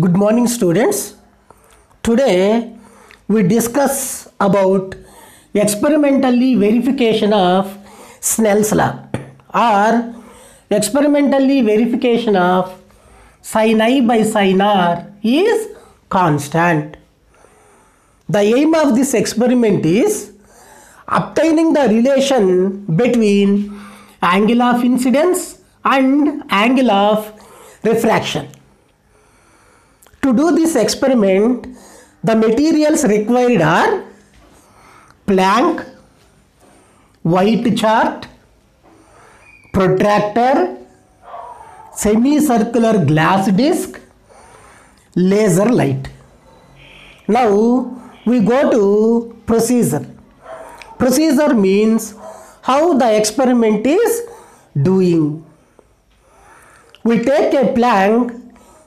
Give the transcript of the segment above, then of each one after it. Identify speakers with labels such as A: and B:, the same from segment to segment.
A: Good morning students. Today we discuss about experimentally verification of Snell's law or experimentally verification of sin i by sin r is constant. The aim of this experiment is obtaining the relation between angle of incidence and angle of refraction. To do this experiment, the materials required are plank, white chart, protractor, semicircular glass disc, laser light. Now we go to procedure. Procedure means how the experiment is doing. We take a plank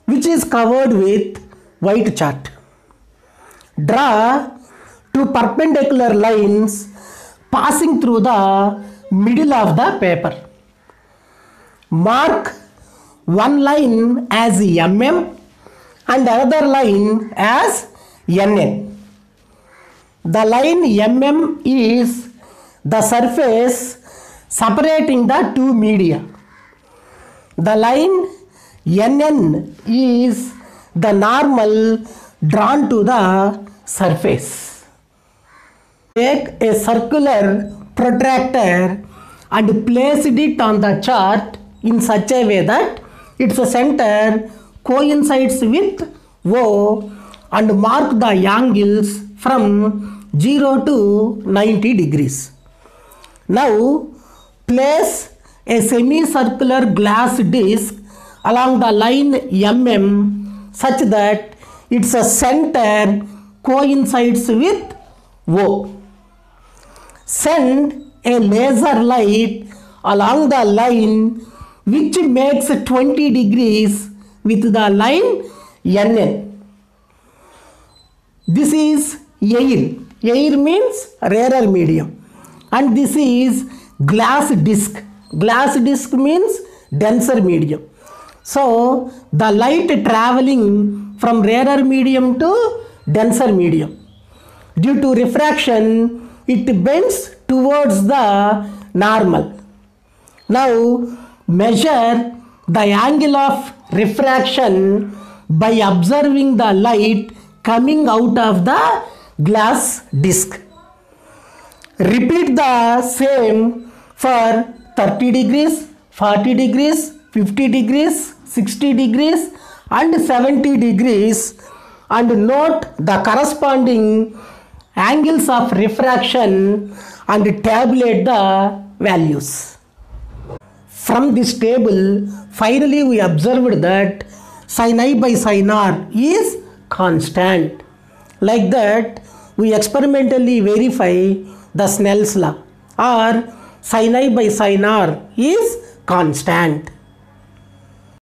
A: which is covered with white chart. Draw two perpendicular lines passing through the middle of the paper. Mark one line as mm and another line as nn. The line mm is the surface separating the two media. The line NN is the normal drawn to the surface. Take a circular protractor and place it on the chart in such a way that its center coincides with O and mark the angles from 0 to 90 degrees. Now place a semicircular glass disc along the line mm such that its center coincides with O. Send a laser light along the line which makes 20 degrees with the line NN. This is air. Air means rarer medium. And this is glass disc. Glass disc means denser medium. So the light traveling from rarer medium to denser medium. Due to refraction, it bends towards the normal. Now measure the angle of refraction by observing the light coming out of the glass disc. Repeat the same for 30 degrees, 40 degrees, 50 degrees, 60 degrees and 70 degrees and note the corresponding angles of refraction and tabulate the values. From this table, finally we observed that sin i by sin r is constant. Like that, we experimentally verify the Snell's law or sin i by sin r is constant.